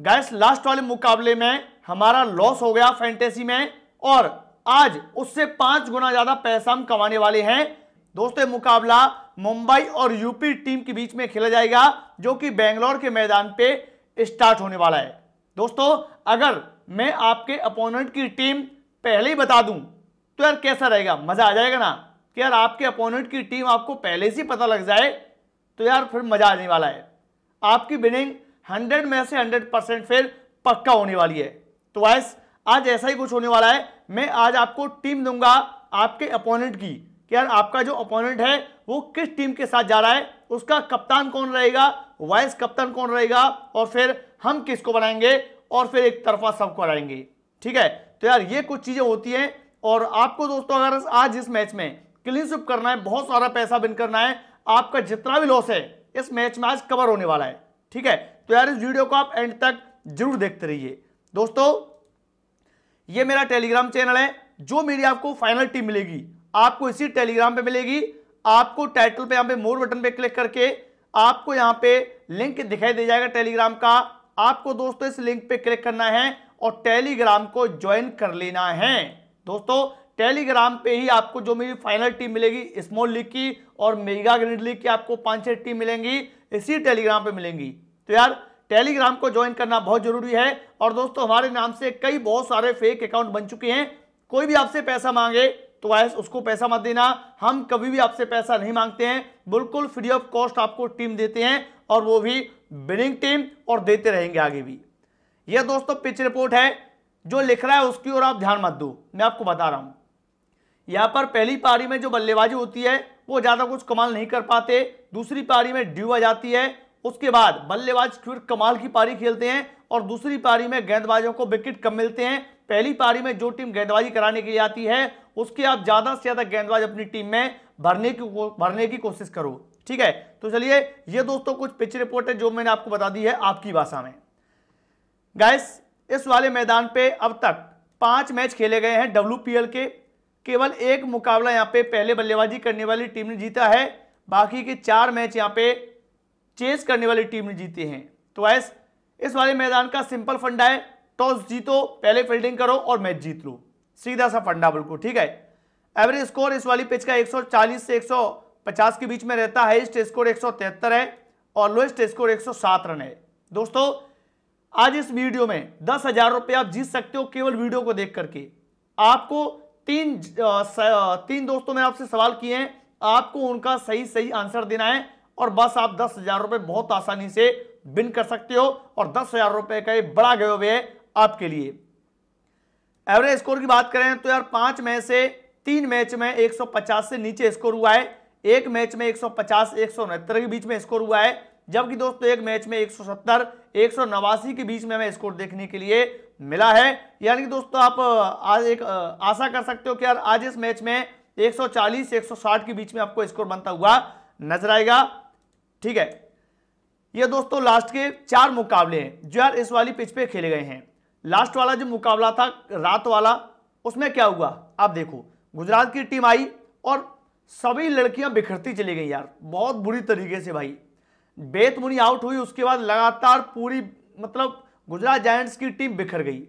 Gas last वाले मुकाबले में हमारा लॉस हो गया फैंटेसी में और आज उससे पाँच गुना ज़्यादा पैसा हम कमाने वाले हैं। दोस्तों मुकाबला मुंबई और यूपी टीम के बीच में खेला जाएगा, जो कि बेंगलोर के मैदान पे स्टार्ट होने वाला है। दोस्तों, अगर मैं आपके अपोनेंट की टीम पहले ही बता दूँ तो यार कैसा रहेगा? मज़ा आ जाएगा ना? कि यार आपके अपोनेंट की टीम आपको पहले से पता लग जाए तो यार फिर मज़ा आने वाला है। आपकी विनिंग हंड्रेड में से हंड्रेड परसेंट फिर पक्का होने वाली है। तो वैस आज ऐसा ही कुछ होने वाला है। मैं आज आपको टीम दूँगा आपके अपोनेंट की कि यार आपका जो अपोनेंट है, वो किस टीम के साथ जा रहा है, उसका कप्तान कौन रहेगा वाइस कप्तान कौन रहेगा, और फिर हम किसको बनाएँगे, और फिर एक तरफा सबको हराएँगे। ठीक है? तो यार ये कुछ चीज़ें होती हैं, और आपको दोस्तों, अगर आज इस मैच में क्लीन स्विप करना है, बहुत सारा पैसा विन करना है, आपका जितना भी लॉस है, इस मैच में आज कवर होने वाला है। ठीक है? तो यार इस वीडियो को आप एंड तक ज़रूर देखते रहिए। दोस्तों, ये मेरा टेलीग्राम चैनल है, जो मेरी आपको फाइनल टीम मिलेगी, आपको इसी टेलीग्राम पे मिलेगी। आपको टाइटल पे यहाँ पे मोर बटन पे क्लिक करके आपको यहाँ पे लिंक दिखाई दे जाएगा टेलीग्राम का। आपको दोस्तों इस लिंक पे क्लिक करना है और टेलीग्राम को ज्वाइन कर लेना है। दोस्तों टेलीग्राम पे ही आपको जो मेरी फाइनल टीम मिलेगी स्मॉल लीग की और मेगा ग्रेड लीग की आपको पाँच छह टीम मिलेंगी, इसी टेलीग्राम पे मिलेंगी। तो यार टेलीग्राम को ज्वाइन करना बहुत ज़रूरी है। और दोस्तों, हमारे नाम से कई बहुत सारे फेक अकाउंट बन चुके हैं। कोई भी आपसे पैसा मांगे तो ऐस उसको पैसा मत देना। हम कभी भी आपसे पैसा नहीं मांगते हैं। बिल्कुल फ्री ऑफ़ कॉस्ट आपको टीम देते हैं और वो भी विनिंग टीम और देते रहेंगे आगे भी। यह दोस्तों पिच रिपोर्ट है। जो लिख रहा है उसकी ओर आप ध्यान मत दो। मैं आपको बता रहा हूँ। यहाँ पर पहली पारी में जो बल्लेबाजी होती है, वो ज़्यादा कुछ कमाल नहीं कर पाते। दूसरी पारी में ड्यू आ जाती है। उसके बाद बल्लेबाज फिर कमाल की पारी खेलते हैं और दूसरी पारी में गेंदबाजों को विकेट कम मिलते हैं। पहली पारी में जो टीम गेंदबाजी कराने के लिए आती है, उसके आप ज़्यादा से ज़्यादा गेंदबाज अपनी टीम में भरने की भरने की कोशिश करो। ठीक है? तो चलिए, ये दोस्तों कुछ पिच रिपोर्ट है जो मैंने आपको बता दी है आपकी भाषा में। गैस इस वाले मैदान पे अब तक पाँच मैच खेले गए हैं डब्ल्यू के। केवल एक मुकाबला यहाँ पे पहले बल्लेबाजी करने वाली टीम ने जीता है। बाकी के चार मैच यहाँ पे चेस करने वाली टीम ने जीते हैं। तो ऐस इस वाले मैदान का सिंपल फंडा है। टॉस जीतो, पहले फील्डिंग करो और मैच जीत लो। सीधा सा फंडा बिल्कुल, ठीक है? एवरेज स्कोर इस वाली पिच का 140 से 150 के बीच में रहता है। हाइस्ट स्कोर एक है और लोएस्ट स्कोर 107 रन है। दोस्तों, आज इस वीडियो में दस हज़ार रुपये आप जीत सकते हो केवल वीडियो को देख करके। आपको तीन तीन दोस्तों ने आपसे सवाल किए हैं। आपको उनका सही सही आंसर देना है। और बस आप दस हज़ार रुपए बहुत आसानी से बिन कर सकते हो और दस हज़ार रुपए का एक बड़ा गए हुए आपके लिए। एवरेज स्कोर की बात करें तो यार पाँच में से तीन मैच में 150 से नीचे स्कोर हुआ है। एक मैच में 150 169 के बीच में स्कोर हुआ है। जबकि दोस्तों एक मैच में 170 189 के बीच में हमें स्कोर देखने के लिए मिला है। यानी कि दोस्तों आप आज एक आशा कर सकते हो कि यार आज इस मैच में 140 160 के बीच में आपको स्कोर बनता हुआ नज़र आएगा। ठीक है? ये दोस्तों लास्ट के चार मुकाबले हैं, जो यार इस वाली पिच पे खेले गए हैं। लास्ट वाला जो मुकाबला था, रात वाला, उसमें क्या हुआ? आप देखो, गुजरात की टीम आई और सभी लड़कियाँ बिखरती चली गई यार। बहुत बुरी तरीके से भाई। बेतमुनी आउट हुई, उसके बाद लगातार पूरी मतलब गुजरात जायंट्स की टीम बिखर गई।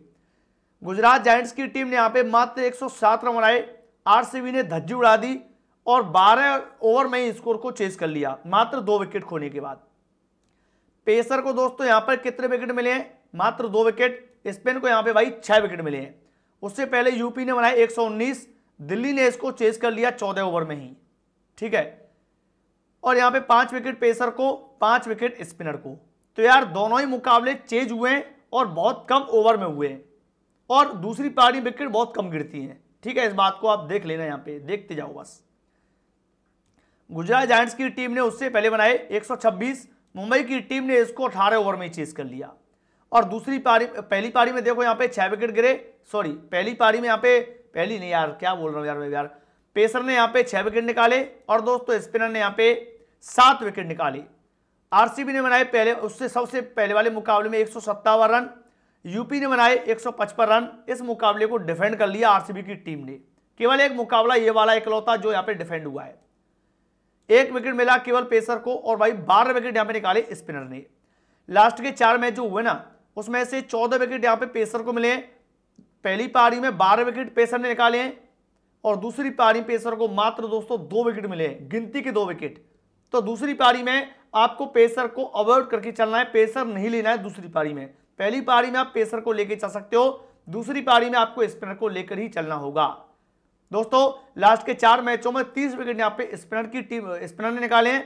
गुजरात जायंट्स की टीम ने यहाँ पे मात्र 107 रन बनाए। आरसीबी ने धज्जी उड़ा दी। और 12 ओवर में ही स्कोर को चेस कर लिया, मात्र दो विकेट खोने के बाद। पेसर को दोस्तों यहाँ पर कितने विकेट मिले हैं? मात्र दो विकेट। स्पेन को यहाँ पे भाई छह विकेट मिले हैं। उससे पहले यूपी ने बनाए 119 दिल्ली ने इसको चेस कर लिया 14 ओवर में ही। ठीक है? और यहाँ पे पाँच विकेट पेसर को, पाँच विकेट स्पिनर को। तो यार दोनों ही मुकाबले चेज हुए हैं और बहुत कम ओवर में हुए हैं। और दूसरी पारी विकेट बहुत कम गिरती हैं। ठीक है? इस बात को आप देख लेना यहाँ पे, देखते जाओ बस। गुजरात जायंट्स की टीम ने उससे पहले बनाए 126 मुंबई की टीम ने इसको 18 ओवर में चेस कर लिया। और दूसरी पारी, पहली पारी में देखो यहाँ पे छह विकेट गिरे, सॉरी, पहली पारी में यहाँ पे, पहली नहीं यार, क्या बोल रहा हूँ यार मैं यार, पेसर ने यहाँ पे छह विकेट निकाले और दोस्तों स्पिनर ने यहाँ पे सात विकेट निकाले। आरसीबी ने बनाए पहले, उससे सबसे पहले वाले मुकाबले में एक सौ सत्तावन रन, यूपी ने बनाए 155 रन, इस मुकाबले को डिफेंड कर लिया आरसीबी की टीम ने। केवल एक मुकाबला, ये वाला इकलौता जो यहाँ पे डिफेंड हुआ है। एक विकेट मिला केवल पेसर को और भाई बारह विकेट यहाँ पे निकाले स्पिनर ने। लास्ट के चार मैच जो हुए ना, उसमें से चौदह विकेट यहाँ पे पेसर को मिले पहली पारी में बारह विकेट पेसर ने निकाले हैं और दूसरी पारी पेसर को मात्र दोस्तों दो विकेट मिले गिनती के दो विकेट तो दूसरी पारी में आपको पेसर को अवॉइड करके चलना है पेसर नहीं लेना है दूसरी पारी में। पहली पारी में आप पेसर को लेकर चल सकते हो, दूसरी पारी में आपको स्पिनर को लेकर ही चलना होगा। दोस्तों, लास्ट के चार मैचों में तीस विकेट यहाँ पे स्पिनर की टीम, स्पिनर ने निकाले हैं।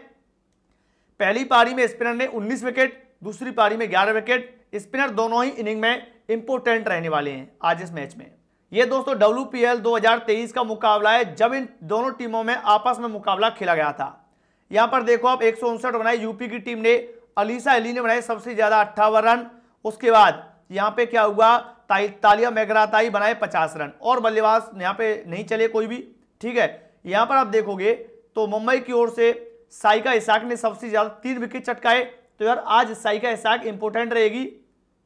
पहली पारी में स्पिनर ने 19 विकेट, दूसरी पारी में 11 विकेट। स्पिनर दोनों ही इनिंग में इंपोर्टेंट रहने वाले हैं आज इस मैच में। ये दोस्तों, डब्ल्यू 2023 का मुकाबला है, जब इन दोनों टीमों में आपस में मुकाबला खेला गया था। यहाँ पर देखो आप, एक बनाए यूपी की टीम ने। अलीसा अली ने बनाए सबसे ज़्यादा अट्ठावन रन। उसके बाद यहाँ पे क्या हुआ? तालिया मेघराताई बनाए पचास रन। और बल्लेबाज यहाँ पे नहीं चले कोई भी। ठीक है? यहाँ पर आप देखोगे तो मुंबई की ओर से साइका इसाक ने सबसे ज़्यादा तीन विकेट चटकाए। तो यार, आज साइका इसाक इंपोर्टेंट रहेगी।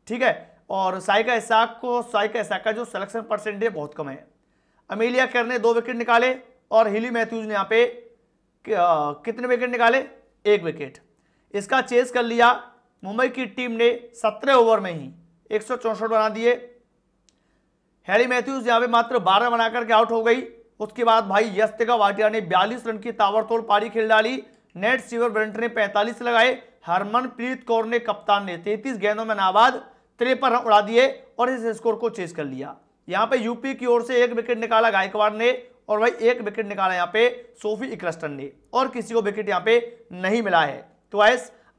ठीक है? और साइका इसाक को साइका इसाक का जो सिलेक्शन परसेंटेज बहुत कम है। अमेलिया कर ने दो विकेट निकाले और हिली मैथ्यूज ने यहाँ पे कितने विकेट निकाले? एक विकेट। इसका चेस कर लिया। मुंबई की टीम ने सत्रह ओवर में ही एक सौ चौंसठ बना दिए। हैरी मैथ्यूज यहाँ पे मात्र 12 बनाकर के आउट हो गई। उसके बाद भाई यस्तिका वाटिया ने 42 रन की ताबड़तोड़ पारी खेल डाली। नेट सीवर ब्रंट ने 45 लगाए। हरमनप्रीत कौर ने कप्तान ने 33 गेंदों में नाबाद, तिरपन रन उड़ा दिए और इस स्कोर को चेस कर लिया। यहाँ पे यूपी की ओर से एक विकेट निकाला गायकवाड़ ने और भाई एक विकेट निकाला यहाँ पे सोफी इक्रस्टन ने। और किसी को विकेट यहाँ पे नहीं मिला है। तो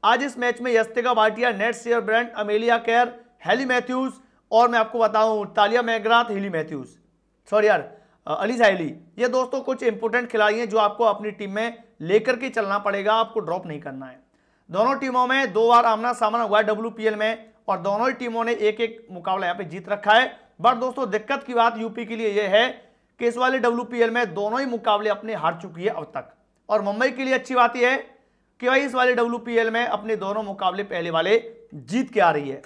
आज इस मैच में Yastika Bhatia Nat Sciver Brunt, Amelia Kerr Hayley Matthews और मैं आपको बताऊँ, Tahlia McGrath Healy Matthews. Sorry यार अली साहली ये दोस्तों कुछ इंपोर्टेंट खिलाड़ी हैं जो आपको अपनी टीम में लेकर के चलना पड़ेगा, आपको ड्रॉप नहीं करना है। दोनों टीमों में दो बार आमना सामना हुआ है डब्ल्यू में और दोनों ही टीमों ने एक एक मुकाबला यहाँ पे जीत रखा है। बट दोस्तों, दिक्कत की बात यूपी के लिए यह है कि इस वाले डब्ल्यू में दोनों ही मुकाबले अपने हार चुकी है अब तक। और मुंबई के लिए अच्छी बात यह है कि भाई इस वाले डब्ल्यूपीएल में अपने दोनों मुकाबले पहले वाले जीत के आ रही है।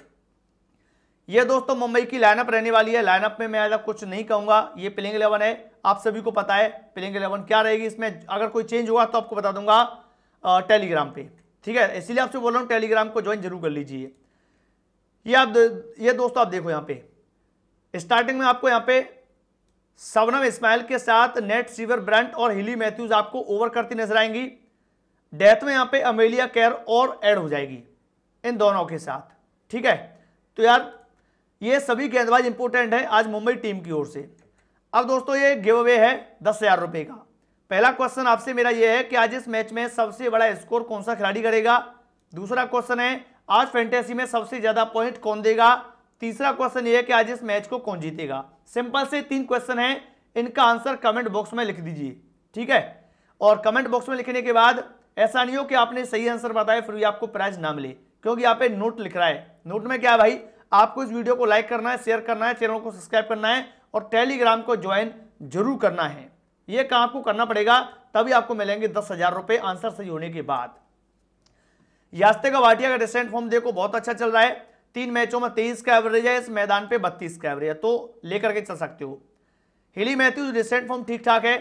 ये दोस्तों मुंबई की लाइनअप रहने वाली है। लाइनअप में मैं ऐसा कुछ नहीं कहूँगा। ये प्लेइंग इलेवन है। आप सभी को पता है प्लेइंग इलेवन क्या रहेगी इसमें। अगर कोई चेंज हुआ तो आपको बता दूँगा टेलीग्राम पे। ठीक है? इसीलिए आपसे बोल रहा हूँ टेलीग्राम को ज्वाइन ज़रूर कर लीजिए। ये आप ये दोस्तों आप देखो यहाँ पे। स्टार्टिंग में आपको यहाँ पे सबनम इस्माइल के साथ नेट सीवर ब्रांट और हिली मैथ्यूज आपको ओवर करती नज़र आएँगी। डेथ में यहाँ पे अमेलिया केयर और ऐड हो जाएगी। इन दोनों के साथ। ठीक है? तो यार ये सभी गेंदबाज इंपोर्टेंट है आज मुंबई टीम की ओर से। अब दोस्तों ये गिव अवे है दस हज़ार रुपए का। पहला क्वेश्चन आपसे मेरा ये है कि आज इस मैच में सबसे बड़ा स्कोर कौन सा खिलाड़ी करेगा? दूसरा क्वेश्चन है, आज फैंटेसी में सबसे ज़्यादा पॉइंट कौन देगा? तीसरा क्वेश्चन ये है कि आज इस मैच को कौन जीतेगा? सिंपल से तीन क्वेश्चन है, इनका आंसर कमेंट बॉक्स में लिख दीजिए, ठीक है? और कमेंट बॉक्स में लिखने के बाद, ऐसा नहीं हो कि आपने सही आंसर बताया, फिर भी आपको प्राइज ना मिले, क्योंकि यहाँ पे नोट लिख रहा है। नोट में क्या भाई? आपको इस वीडियो को लाइक करना है, शेयर करना है, चैनल को सब्सक्राइब करना है और टेलीग्राम को ज्वाइन ज़रूर करना है। यह काम आपको करना पड़ेगा, तभी आपको मिलेंगे दस हज़ार रुपए आंसर सही होने के बाद। यास्ते का वाटिया का डिसेंट फॉर्म देखो, बहुत अच्छा चल रहा है। तीन मैचों में तेईस का एवरेज है, इस मैदान पे बत्तीस का एवरेज है। तो लेकर के चल सकते हो। हिली मैथ्यूज डिसेंट फॉर्म ठीक ठाक है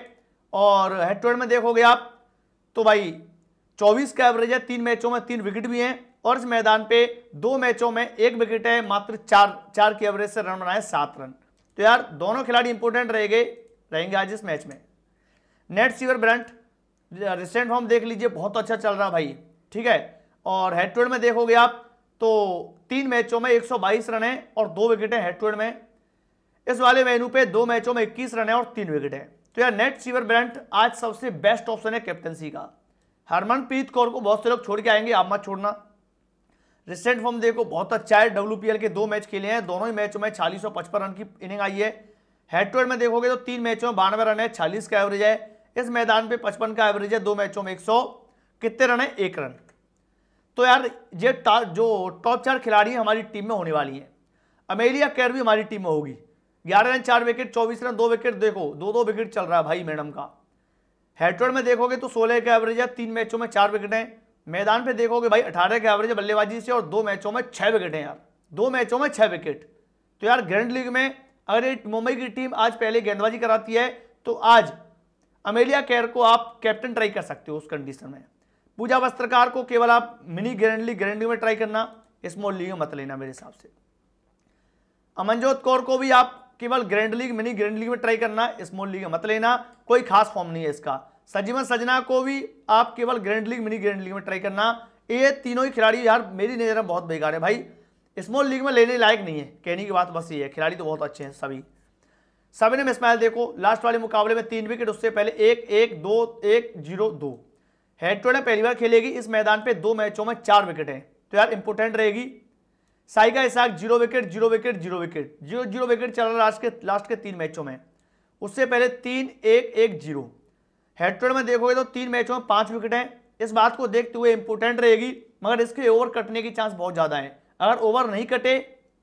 और हेड टू हेड में देखोगे आप तो भाई चौबीस का एवरेज है, तीन मैचों में तीन विकेट भी हैं। और इस मैदान पे दो मैचों में एक विकेट है, मात्र चार चार की एवरेज से रन बनाए, सात रन। तो यार, दोनों खिलाड़ी इंपोर्टेंट रहेंगे रहेंगे आज इस मैच में। Nat Sciver Brunt recent form देख लीजिए, बहुत अच्छा चल रहा भाई, ठीक है? और हेड टू में देखोगे आप तो तीन मैचों में 122 रन है और दो विकेट हेड टू में। इस वाले मेनू पे दो मैचों में 21 रन है और तीन विकेट है। तो यार नेट सीवर ब्रंट आज सबसे बेस्ट ऑप्शन है कैप्टनसी का। हरमनप्रीत कौर को बहुत से लोग छोड़ के आएँगे, आप मत छोड़ना। रिसेंट फॉर्म देखो, बहुत अच्छा है। डब्ल्यू के दो मैच खेले हैं। दोनों ही मैचों में चालीस रन की इनिंग आई है। हेड टू हेड में देखोगे तो तीन मैचों में बानवे रन है, चालीस का एवरेज है। इस मैदान पे पचपन का एवरेज है, दो मैचों में एक सौ। कितने रन है? एक रन। तो यार, ये जो टॉप चार खिलाड़ी हमारी टीम में होने वाली है। अमेलिया कैर भी हमारी टीम में होगी। ग्यारह रन, चार विकेट चौबीस रन, दो विकेट देखो, दो दो विकेट चल रहा है भाई मैडम का। हेड में देखोगे तो सोलह का एवरेज है, तीन मैचों में चार विकेट है। मैदान पे देखोगे भाई, अठारह के एवरेज बल्लेबाजी से और दो मैचों में छह विकेट हैं यार। दो मैचों में छह विकेट तो यार ग्रैंड लीग में अगर मुंबई की टीम आज पहले गेंदबाजी कराती है तो आज अमेलिया कैर को आप कैप्टन ट्राई कर सकते हो उस कंडीशन में। पूजा वस्त्रकार को केवल आप mini grand league grand league में ट्राई करना स्मॉल लीग में मत लेना मेरे हिसाब से। अमनजोत कौर को भी आप केवल grand league mini grand league में ट्राई करना स्मॉल लीग में मत लेना, कोई खास फॉर्म नहीं है इसका। सजीवन सजना को भी आप केवल grand league mini grand league में ट्राई करना। ये तीनों ही खिलाड़ी यार मेरी नज़र में बहुत बेकार है भाई। स्मॉल लीग में लेने लायक नहीं है। कहने की बात बस ये है, खिलाड़ी तो बहुत अच्छे हैं सभी। सभी ने स्माइल देखो। लास्ट वाले मुकाबले में तीन विकेट उससे पहले एक एक, दो, एक ज़ीरो दो। हेड टू हेड पहली बार खेलेगी। इस मैदान पे दो मैचों में चार विकेट हैं। तो यार इंपोर्टेंट रहेगी। Saika Ishaque zero wicket zero wicket zero wicket zero zero wicket चल रहा लास्ट के लास्ट के तीन मैचों में। उससे पहले तीन, एक एक ज़ीरो हेड टू में देखोगे तो तीन मैचों में पाँच विकेट हैं। इस बात को देखते हुए इंपोर्टेंट रहेगी, मगर इसके ओवर कटने की चांस बहुत ज़्यादा है। अगर ओवर नहीं कटे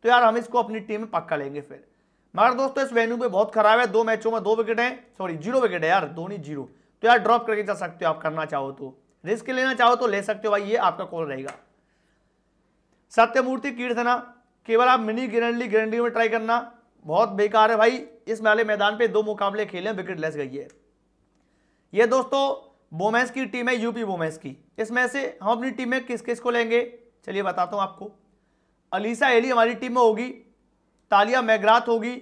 तो यार हम इसको अपनी टीम में पक्का लेंगे फिर। मगर दोस्तों, इस वेन्यू पे बहुत खराब है। दो मैचों में दो विकेट हैं। सॉरी ज़ीरो विकेट है यार नहीं ज़ीरो तो यार ड्रॉप करके जा सकते हो आप, करना चाहो तो। रिस्क लेना चाहो तो ले सकते हो भाई, ये आपका कॉल रहेगा। सत्यमूर्ति कीर्तना केवल आप mini grand league grand league में ट्राई करना। बहुत बेकार है भाई, इस वाले मैदान पे दो मुकाबले खेले विकेट लेस गई है। ये दोस्तों बोमेंस की टीम है यूपी बोमेंस की। इसमें से हम अपनी टीम में किस किस को लेंगे? चलिए बताता हूँ आपको। अलीसा एली हमारी टीम में होगी, तालिया मैगरात होगी,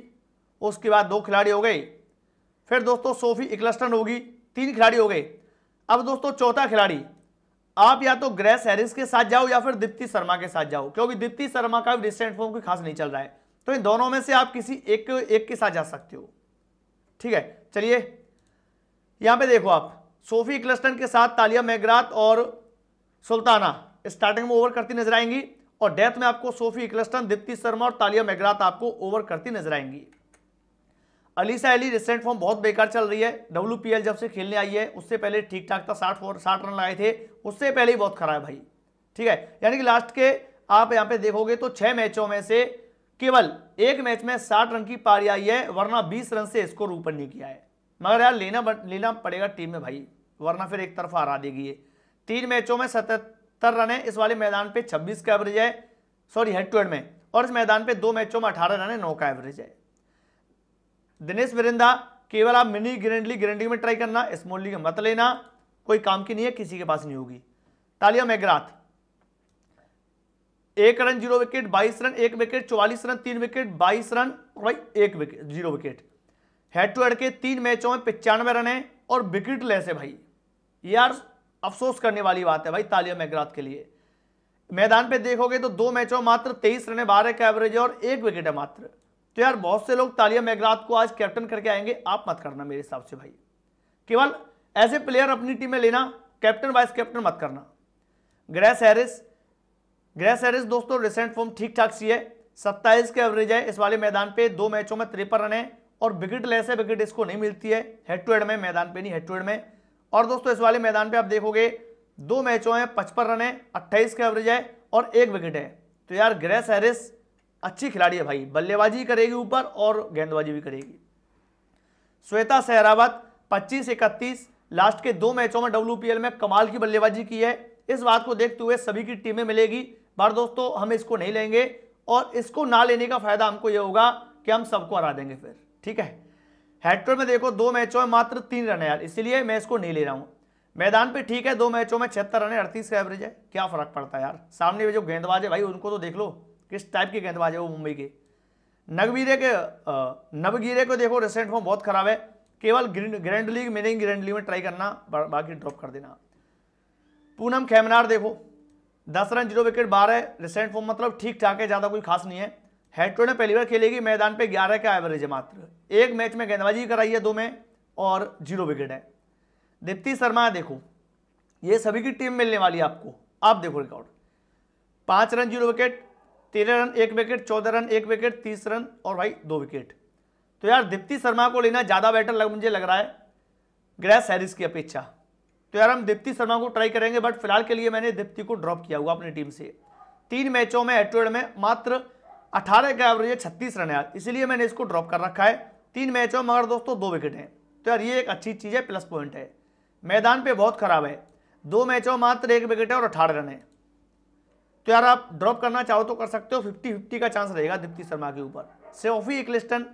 उसके बाद दो खिलाड़ी हो गए। फिर दोस्तों, सोफी इक्लस्टन होगी, तीन खिलाड़ी हो गए। अब दोस्तों, चौथा खिलाड़ी, आप या तो ग्रेस हैरिस के साथ जाओ या फिर दीप्ति शर्मा के साथ जाओ, क्योंकि दीप्ति शर्मा का भी रिसेंट फॉर्म कोई खास नहीं चल रहा है। तो इन दोनों में से आप किसी एक एक के साथ जा सकते हो। ठीक है, चलिए यहाँ पे देखो आप, सोफी क्लस्टन के साथ तालिया मैगरात और सुल्ताना स्टार्टिंग में ओवर करती नज़र आएँगी और डेथ में आपको सोफी क्लस्टन, दीप्ति शर्मा और तालिया मैगरात आपको ओवर करती नज़र आएँगी। अलीसा अली रिसेंट फॉर्म बहुत बेकार चल रही है। डब्ल्यू जब से खेलने आई है, उससे पहले ठीक ठाक था, साठ फोर साठ रन लगाए थे, उससे पहले ही बहुत खराब है भाई। ठीक है, यानी कि लास्ट के आप यहाँ पे देखोगे तो छह मैचों में से केवल एक मैच में साठ रन की पारी आई है, वरना बीस रन से स्कोर ऊपर नहीं किया है। मगर यार लेना लेना पड़ेगा टीम में भाई, वरना फिर एक तरफ़ हरा देगी ये। तीन मैचों में सतहत्तर रन है, इस वाले मैदान पे छब्बीस का एवरेज है सॉरी हेड टू हेड में, और इस मैदान पे दो मैचों में अठारह रन है, नौ का एवरेज है। दिनेश विरिंदा केवल आप मिनी ग्रैंडली ग्रैंडी में ट्राई करना स्मॉल लीग मत लेना, कोई काम की नहीं है, किसी के पास नहीं होगी। तालिया मैगरात एक रन ज़ीरो विकेट बाईस रन, एक विकेट चौवालीस रन, तीन विकेट बाईस रन, और भाई एक wicket zero wicket head to head के तीन मैचों में पिचानवे रन है और विकेट लेस है भाई। यार अफसोस करने वाली बात है भाई तालिया मैगरात के लिए। मैदान पे देखोगे तो दो मैचों मात्र तेईस रन बारह का एवरेज है और एक विकेट है मात्र। तो यार बहुत से लोग तालिया मैगरात को आज कैप्टन करके आएँगे, आप मत करना मेरे हिसाब से भाई। केवल ऐसे प्लेयर अपनी टीम में लेना कैप्टन वाइस कैप्टन मत करना। ग्रेस हैरिस ग्रेस हैरिस दोस्तों रिसेंट फॉर्म ठीक ठाक सी है। सत्ताईस के एवरेज है, इस वाले मैदान पे दो मैचों में तिरपन रन है। और विकेट लेस है विकेट इसको नहीं मिलती है। हेड टू हेड में, मैदान पे नहीं हेड टू हेड में। और दोस्तों, इस वाले मैदान पे आप देखोगे, दो मैचों में पचपन रन है, अट्ठाईस का एवरेज है और एक विकेट है। तो यार ग्रेस हैरिस अच्छी खिलाड़ी है भाई। बल्लेबाजी करेगी ऊपर और गेंदबाजी भी करेगी। श्वेता सहरावत 25 इकतीस लास्ट के दो मैचों में डब्ल्यूपीएल में कमाल की बल्लेबाजी की है। इस बात को देखते हुए सभी की टीमें मिलेगी। बार दोस्तों, हम इसको नहीं लेंगे और इसको ना लेने का फ़ायदा हमको यह होगा कि हम सबको हरा देंगे फिर। ठीक है? हेडटोर में देखो, दो मैचों में मात्र तीन रन है यार। इसलिए मैं इसको नहीं ले रहा हूँ। मैदान पे ठीक है, दो मैचों में छिहत्तर रन है, अड़तीस का एवरेज है। क्या फ़र्क पड़ता है यार? सामने में जो गेंदबाज है, भाई, उनको तो देख लो, किस टाइप के गेंदबाज है वो मुंबई के। नगवीरे के नवगीरे को देखो रिसेंट फॉर्म बहुत खराब है। केवल grand league mini grand league में ट्राई करना बाकी ड्रॉप कर देना। पूनम खेमनार देखो, दस रन ज़ीरो विकेट बारह रिसेंट फॉर्म मतलब ठीक ठाक है, ज़्यादा कोई खास नहीं है। टू ने पहली बार खेलेगी, मैदान पे ग्यारह का एवरेज है मात्र। एक मैच में गेंदबाजी कराई है दो में और ज़ीरो विकेट है। दीप्ति शर्मा, देखो, ये सभी की टीम मिलने वाली है आपको। आप देखो रिकॉर्ड पाँच रन, ज़ीरो विकेट तेरह रन, एक विकेट चौदह रन, एक विकेट तीस रन और भाई दो विकेट तो यार, दीप्ति शर्मा को लेना ज़्यादा बेटर लग, मुझे लग रहा है। ग्रेस हैरिस की अपेक्षा। तो यार, हम दीप्ति शर्मा को ट्राई करेंगे बट फ़िलहाल के लिए मैंने दीप्ति को ड्रॉप किया हुआ अपनी टीम से। तीन मैचों में एटोड में मात्र अठारह का एवरेज है, छत्तीस रन यार इसलिए मैंने इसको ड्रॉप कर रखा है। तीन मैचों में मगर दोस्तों, दो विकेट हैं। तो यार, ये एक अच्छी चीज़ है प्लस पॉइंट है। मैदान पे बहुत खराब है। दो मैचों मात्र एक विकेट है और अठारह रन है। तो यार, आप ड्रॉप करना चाहो तो कर सकते हो। फिफ्टी फिफ्टी का चांस रहेगा दीप्ति शर्मा के ऊपर। सेफी इक्लिस्टन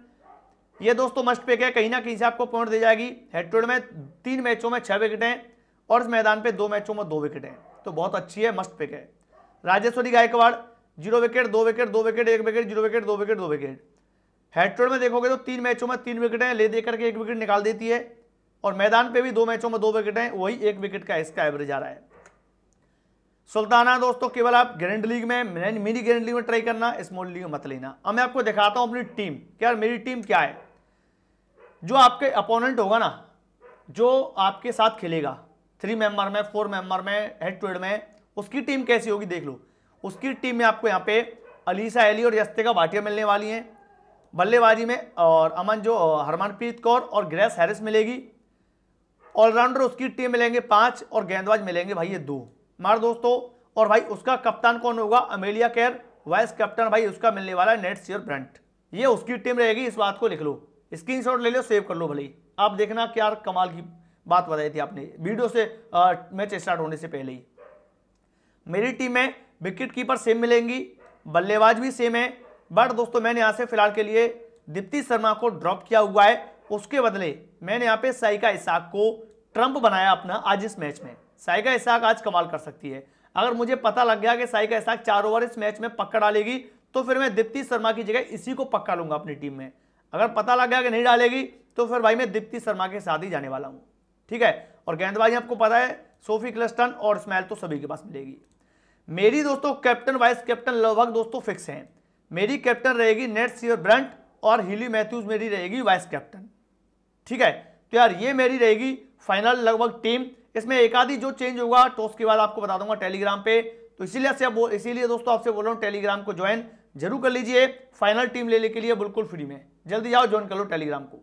ये दोस्तों मस्ट पिक है। कहीं ना कहीं से आपको पॉइंट दी जाएगी। हेड में तीन मैचों में छह विकेट हैं और इस मैदान पे दो मैचों में दो विकेट हैं। तो बहुत अच्छी है मस्ट पिक है। राजेश्वरी गायकवाड़ ज़ीरो विकेट, दो विकेट दो विकेट, एक विकेट, ज़ीरो विकेट, दो विकेट दो विकेट। हेड में देखोगे तो तीन मैचों में तीन विकेट ले दे करके एक विकेट निकाल देती है और मैदान पे भी दो मैचों में दो विकेट हैं वही एक विकेट का इसका एवरेज आ रहा है। सुल्ताना दोस्तों, केवल आप ग्रैंड लीग में मिनी ग्रैंड लीग में ट्राई करना स्मॉल लीग में मत लेना। अब मैं आपको दिखाता हूँ अपनी टीम क्या मेरी टीम क्या है। जो आपके अपोनेंट होगा ना, जो आपके साथ खेलेगा थ्री मेंबर में फोर मेंबर में हेड टू हेड में, उसकी टीम कैसी होगी देख लो। उसकी टीम में आपको यहाँ पे अलीसा एली और यस्तिका भाटिया मिलने वाली हैं। बल्लेबाजी में और अमन जो हरमनप्रीत कौर और ग्रेस हैरिस मिलेगी। ऑलराउंडर उसकी टीम मिलेंगे पाँच और गेंदबाज मिलेंगे भाई ये दो। मार दोस्तों, और भाई उसका कप्तान कौन होगा? अमेलिया केयर वाइस कैप्टन भाई उसका मिलने वाला है नेट सियर ब्रंट। ये उसकी टीम रहेगी, इस बात को लिख लो। स्क्रीन ले लो सेव कर लो भले आप देखना क्या कमाल की बात बताई थी आपने। वीडियो से मैच स्टार्ट होने से पहले ही। मेरी टीम में विकेट कीपर सेम मिलेंगी, बल्लेबाज भी सेम है। बट दोस्तों, मैंने यहाँ से फ़िलहाल के लिए दीप्ति शर्मा को ड्रॉप किया हुआ है। उसके बदले मैंने यहाँ पे साइका इसाक को ट्रंप बनाया अपना आज इस मैच में। साइका इसाक आज कमाल कर सकती है। अगर मुझे पता लग गया कि साइका इसाक चार ओवर इस मैच में पक्का डालेगी तो फिर मैं दीप्ति शर्मा की जगह इसी को पक्का लूँगा अपनी टीम में। अगर पता लग गया कि नहीं डालेगी तो फिर भाई मैं दीप्ति शर्मा के साथ ही जाने वाला हूँ। ठीक है? और गेंदबाजी आपको पता है, सोफी क्लस्टन और स्मैल तो सभी के पास मिलेगी। मेरी दोस्तों कैप्टन, वाइस कैप्टन लगभग दोस्तों फिक्स हैं। मेरी कैप्टन रहेगी नेट सीवर ब्रंट और हिली मैथ्यूज मेरी रहेगी वाइस कैप्टन। ठीक है? तो यार ये मेरी रहेगी फाइनल लगभग टीम। इसमें एक आधी जो चेंज होगा टॉस के बाद आपको बता दूँगा टेलीग्राम पे। तो इसीलिए से इसीलिए दोस्तों आपसे बोल रहा हूँ, टेलीग्राम को ज्वाइन ज़रूर कर लीजिए। फाइनल टीम लेने के लिए बिल्कुल फ्री में। जल्दी जाओ ज्वाइन कर लो टेलीग्राम को।